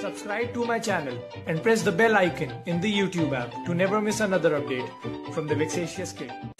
Subscribe to my channel and press the bell icon in the YouTube app to never miss another update from the Vexatious Kid.